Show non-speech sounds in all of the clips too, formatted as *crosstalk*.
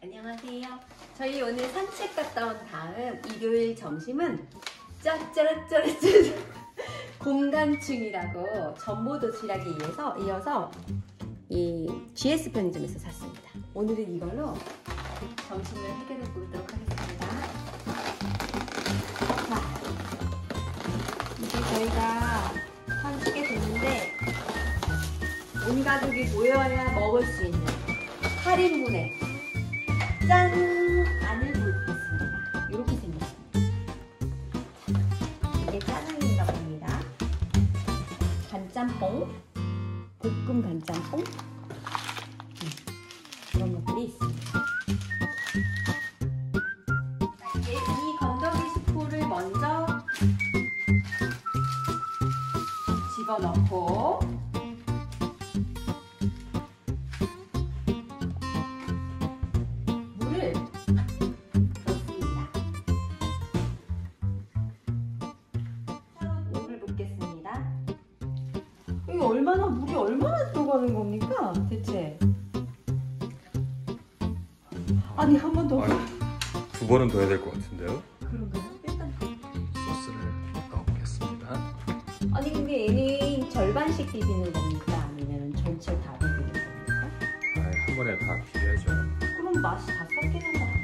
안녕하세요. 저희 오늘 산책 갔다 온 다음 일요일 점심은 짜짜라짜라짜 공간충이라고 *laughs* 전보 도시락에 이어서 이어서 이 GS 편의점에서 샀습니다. 오늘은 이걸로 점심을 해결해 보도록 하겠습니다. 자, 이제 저희가 산책에 됐는데 온 가족이 모여야 먹을 수 있는 8인분의 짠! 안을 보여드리겠습니다. 이렇게 생겼습니다. 이게 짜장인가 봅니다. 간짬뽕, 볶음 간짬뽕, 음, 그런 것들이 있습니다. 자, 이제 이 건더기 스프를 먼저 집어넣고 이게 얼마나 물이 얼마나 들어가는 겁니까 대체? 아니 한 번 더. 두 번은 더 해야 될 것 같은데요? 그런가요? 일단 소스를 넣어보겠습니다. 아니 근데 얘는 절반씩 비비는 겁니까? 아니면 전체 다 비비는 겁니까? 아, 한 번에 다 비벼야죠. 그럼 맛이 다 섞이는 거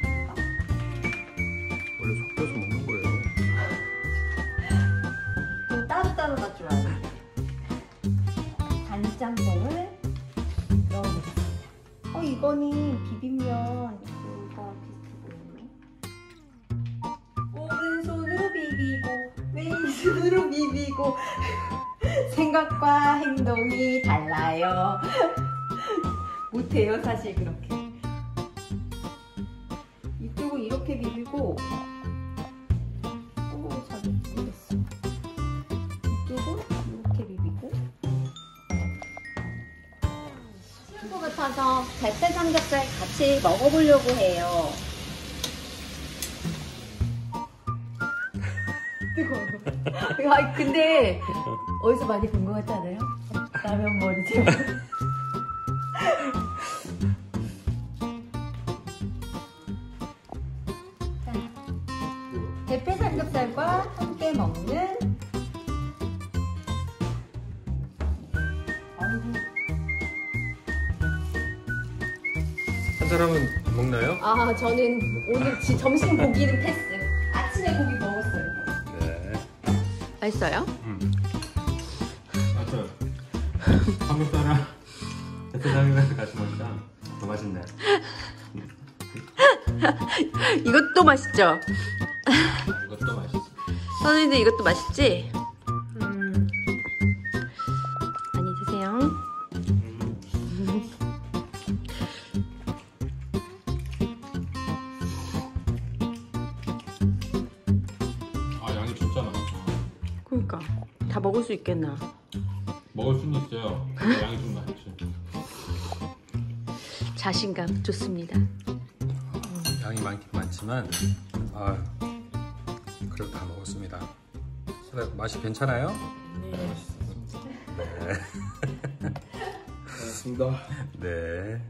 이거는 비빔면 이거 비슷해 보이네. 오른손으로 비비고 왼손으로 비비고 *laughs* 생각과 행동이 달라요. *laughs* 못해요 사실 그렇게. 이쪽은 이렇게 비비고 같아서 대패 삼겹살 같이 먹어보려고 해요. 뜨거워 아 근데 어디서 많이 본 것 같지 않아요? 라면 머리 제목 대패 삼겹살과 함께 먹는 한 사람은 안 먹나요? 아 저는 오늘 지- 점심 고기는 패스 아침에 고기 먹었어요 네. 맛있어요? 음. 맞아요. 삼겹살이랑 대패장이랑 같이 먹자. 더 맛있네. *laughs* 이것도 맛있죠? 이것도 맛있어. 선생님도 이것도 맛있지? 다 먹을 수 있겠나 먹을 수는 있어요. 양이 좀 많지. 자신감 좋습니다 양이 많긴 많지만, 아, 그래도 다 먹었습니다. 맛이 괜찮아요? 네. 네. 고맙습니다. *laughs* 네.